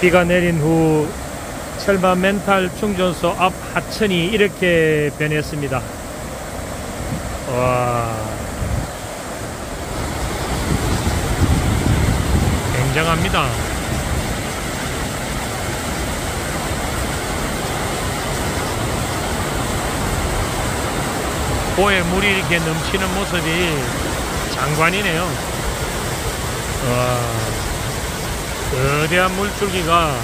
비가 내린 후 철마 멘탈 충전소 앞 하천이 이렇게 변했습니다. 와. 굉장합니다. 보에 물이 이렇게 넘치는 모습이 장관이네요. 와. 거대한 물줄기가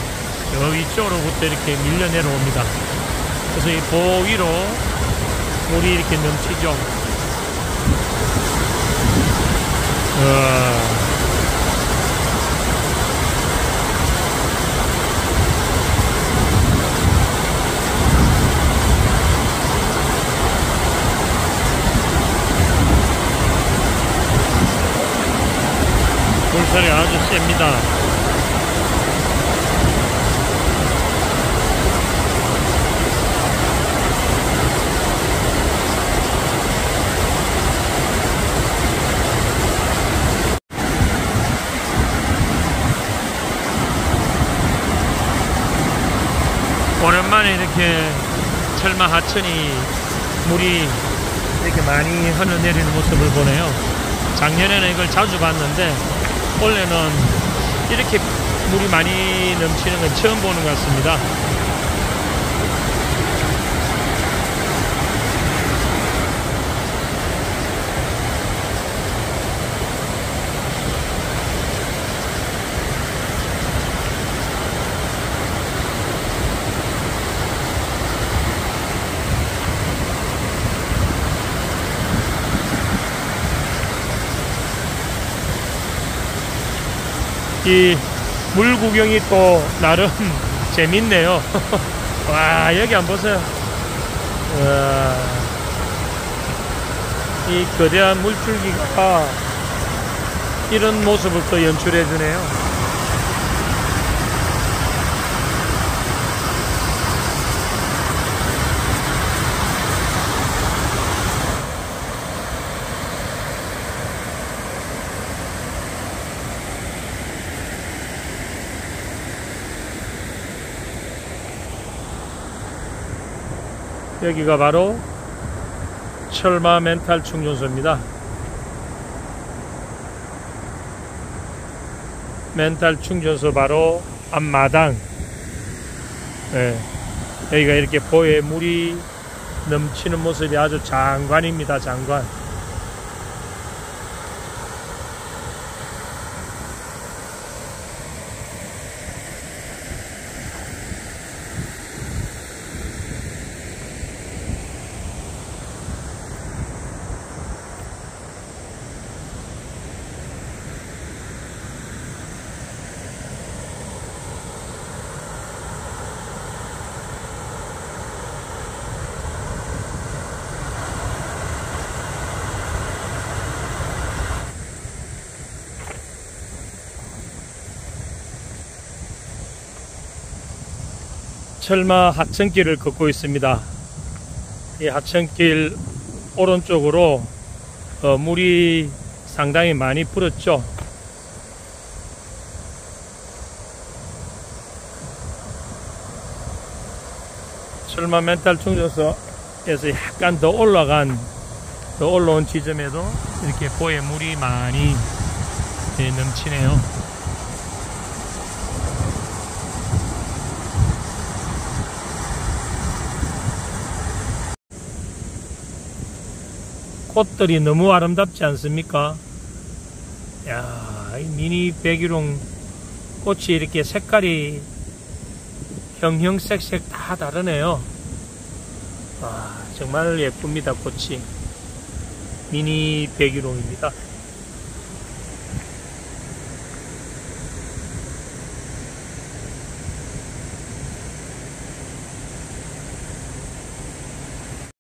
저 위쪽으로부터 이렇게 밀려 내려옵니다. 그래서 이보 위로 물이 이렇게 넘치죠. 와. 물살이 아주 셉니다. 오랜만에 이렇게 철마 하천이 물이 이렇게 많이 흘러내리는 모습을 보네요. 작년에는 이걸 자주 봤는데 올해는 이렇게 물이 많이 넘치는 건 처음 보는 것 같습니다. 이 물 구경이 또 나름 재밌네요. 와 여기 안 보세요. 와, 이 거대한 물줄기가 이런 모습을 또 연출해 주네요. 여기가 바로 철마 멘탈 충전소입니다. 멘탈 충전소 바로 앞마당. 네. 여기가 이렇게 보에 물이 넘치는 모습이 아주 장관입니다. 장관. 철마 하천길을 걷고 있습니다. 이 하천길 오른쪽으로 어, 물이 상당히 많이 불었죠. 철마 멘탈 충전소에서 약간 더 올라간 더 올라온 지점에도 이렇게 보에 물이 많이 예, 넘치네요. 꽃들이 너무 아름답지 않습니까? 야, 이 미니 백일홍 꽃이 이렇게 색깔이 형형색색 다 다르네요. 와, 정말 예쁩니다, 꽃이. 미니 백일홍입니다.